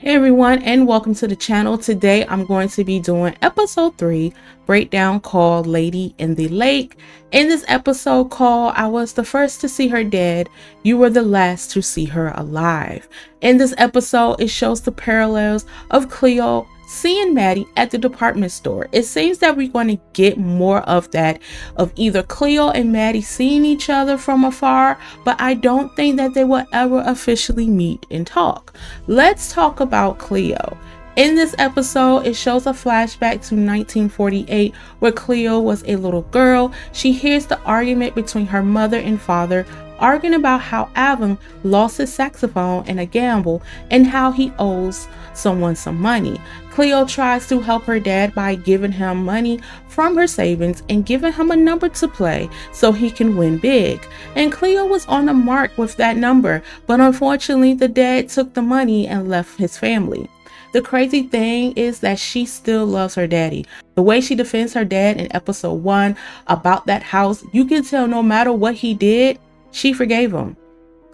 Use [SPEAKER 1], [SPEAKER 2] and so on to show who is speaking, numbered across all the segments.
[SPEAKER 1] Hey everyone and welcome to the channel. Today I'm going to be doing episode 3 breakdown called Lady in the Lake. In this episode call, I was the first to see her dead, you were the last to see her alive. In this episode it shows the parallels of Cleo seeing Maddie at the department store. It seems that we're going to get more of that of either Cleo and Maddie seeing each other from afar, but I don't think that they will ever officially meet and talk. Let's talk about Cleo. In this episode, it shows a flashback to 1948 where Cleo was a little girl. She hears the argument between her mother and father arguing about how Alvin lost his saxophone in a gamble and how he owes someone some money. Cleo tries to help her dad by giving him money from her savings and giving him a number to play so he can win big. And Cleo was on the mark with that number, but unfortunately, the dad took the money and left his family. The crazy thing is that she still loves her daddy. The way she defends her dad in episode 1 about that house, you can tell no matter what he did, she forgave him.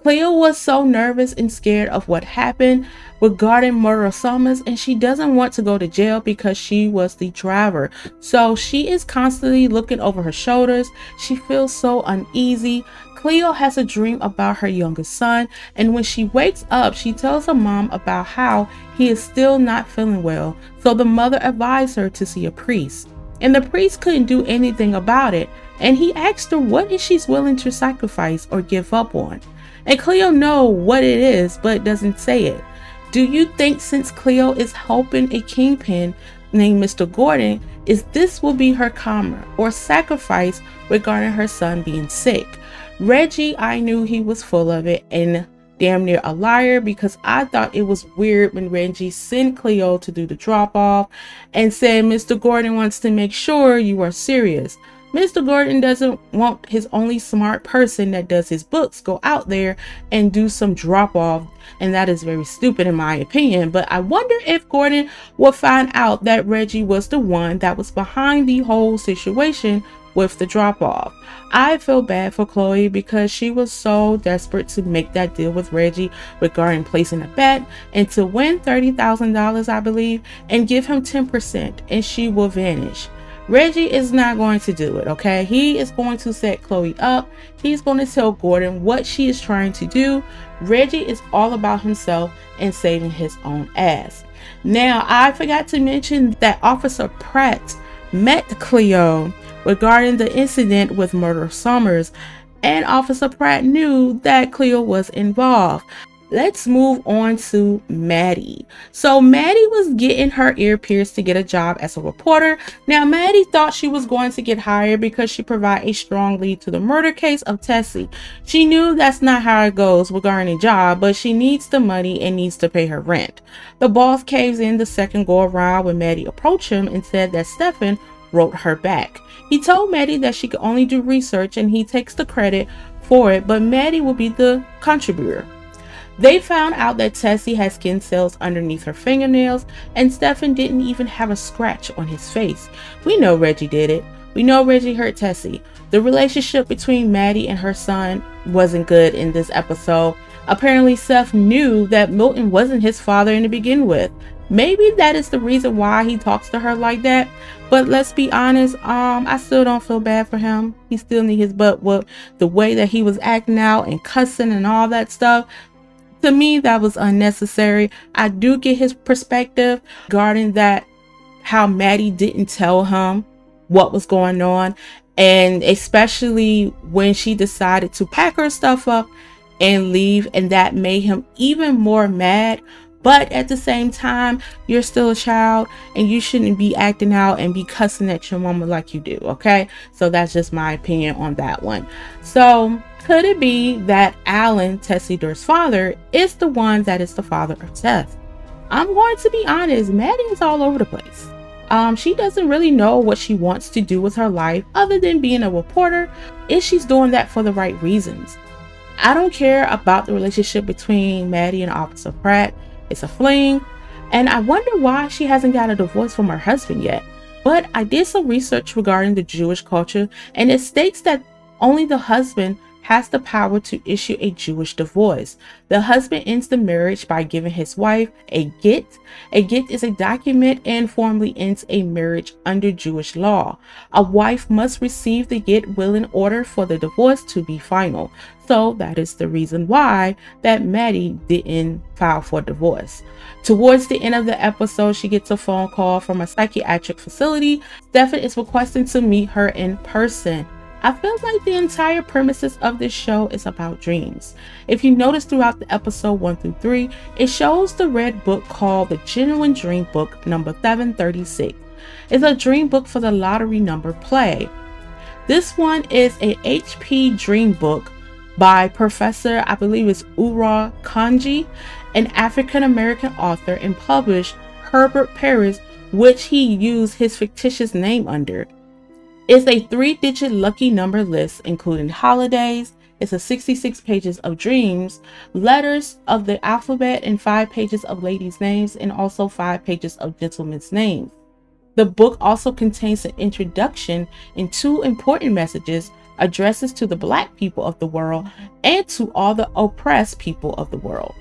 [SPEAKER 1] Cleo was so nervous and scared of what happened regarding Murder Summers and she doesn't want to go to jail because she was the driver. So she is constantly looking over her shoulders. She feels so uneasy. Cleo has a dream about her youngest son and when she wakes up she tells her mom about how he is still not feeling well. So the mother advised her to see a priest and the priest couldn't do anything about it and he asked her what is she's willing to sacrifice or give up on. And Cleo know what it is, but doesn't say it. Do you think since Cleo is helping a kingpin named Mr. Gordon, is this will be her karma or sacrifice regarding her son being sick? Reggie, I knew he was full of it and damn near a liar because I thought it was weird when Reggie sent Cleo to do the drop off and said Mr. Gordon wants to make sure you are serious. Mr. Gordon doesn't want his only smart person that does his books go out there and do some drop off and that is very stupid in my opinion but I wonder if Gordon will find out that Reggie was the one that was behind the whole situation with the drop off. I feel bad for Chloe because she was so desperate to make that deal with Reggie regarding placing a bet and to win $30,000 I believe and give him 10% and she will vanish. Reggie is not going to do it, okay? He is going to set Chloe up. He's going to tell Gordon what she is trying to do. Reggie is all about himself and saving his own ass. Now, I forgot to mention that Officer Pratt met Cleo regarding the incident with Murder Summers, and Officer Pratt knew that Cleo was involved let's move on to Maddie. So Maddie was getting her ear pierced to get a job as a reporter. Now Maddie thought she was going to get hired because she provided a strong lead to the murder case of Tessie. She knew that's not how it goes regarding a job, but she needs the money and needs to pay her rent. The boss caves in the second go around when Maddie approached him and said that Stefan wrote her back. He told Maddie that she could only do research and he takes the credit for it, but Maddie will be the contributor. They found out that Tessie had skin cells underneath her fingernails, and Stefan didn't even have a scratch on his face. We know Reggie did it. We know Reggie hurt Tessie. The relationship between Maddie and her son wasn't good in this episode. Apparently, Seth knew that Milton wasn't his father in to begin with. Maybe that is the reason why he talks to her like that. But let's be honest, um, I still don't feel bad for him. He still need his butt whooped. The way that he was acting out and cussing and all that stuff to me that was unnecessary. I do get his perspective regarding that how maddie didn't tell him what was going on and especially when she decided to pack her stuff up and leave and that made him even more mad. But at the same time you're still a child and you shouldn't be acting out and be cussing at your mama like you do okay? So that's just my opinion on that one. So could it be that Alan, Tessie Durst's father, is the one that is the father of Seth? I'm going to be honest, Maddie's all over the place. Um, she doesn't really know what she wants to do with her life other than being a reporter, if she's doing that for the right reasons. I don't care about the relationship between Maddie and Officer Pratt. It's a fling, and I wonder why she hasn't got a divorce from her husband yet. But I did some research regarding the Jewish culture, and it states that only the husband has the power to issue a Jewish divorce. The husband ends the marriage by giving his wife a get. A get is a document and formally ends a marriage under Jewish law. A wife must receive the get will in order for the divorce to be final. So that is the reason why that Maddie didn't file for divorce. Towards the end of the episode, she gets a phone call from a psychiatric facility. Stefan is requesting to meet her in person. I feel like the entire premises of this show is about dreams. If you notice throughout the episode 1 through 3, it shows the red book called The Genuine Dream Book number 736. It's a dream book for the lottery number play. This one is a HP dream book by Professor, I believe it's Ura Kanji, an African American author, and published Herbert Paris, which he used his fictitious name under. It's a three digit lucky number list, including holidays. It's a 66 pages of dreams, letters of the alphabet, and five pages of ladies' names, and also five pages of gentlemen's names. The book also contains an introduction and two important messages addresses to the black people of the world and to all the oppressed people of the world.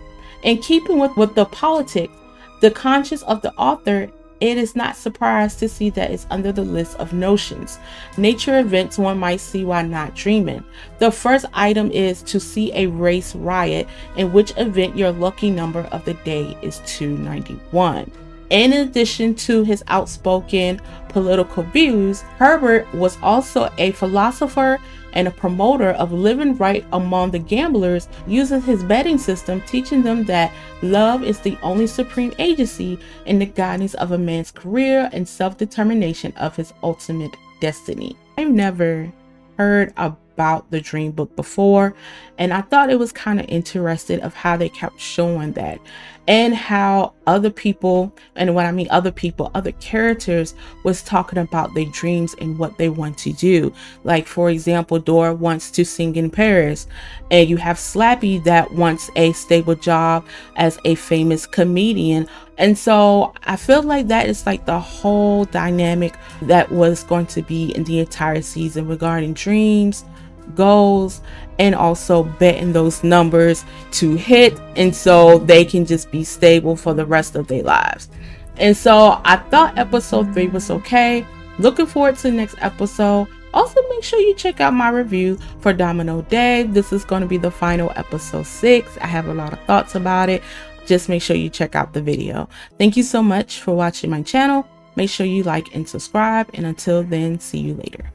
[SPEAKER 1] In keeping with, with the politics, the conscience of the author, it is not surprised to see that it's under the list of notions. Nature events one might see while not dreaming. The first item is to see a race riot, in which event your lucky number of the day is 291. In addition to his outspoken political views, Herbert was also a philosopher and a promoter of living right among the gamblers, using his betting system, teaching them that love is the only supreme agency in the guidance of a man's career and self determination of his ultimate destiny. I've never heard about the dream book before and i thought it was kind of interesting of how they kept showing that and how other people and when i mean other people other characters was talking about their dreams and what they want to do. Like for example dora wants to sing in paris and you have slappy that wants a stable job as a famous comedian. And so i feel like that is like the whole dynamic that was going to be in the entire season regarding dreams goals and also betting those numbers to hit and so they can just be stable for the rest of their lives. And so I thought episode 3 was okay. Looking forward to the next episode. Also, make sure you check out my review for Domino Day. This is going to be the final episode 6. I have a lot of thoughts about it. Just make sure you check out the video. Thank you so much for watching my channel. Make sure you like and subscribe. And until then, see you later.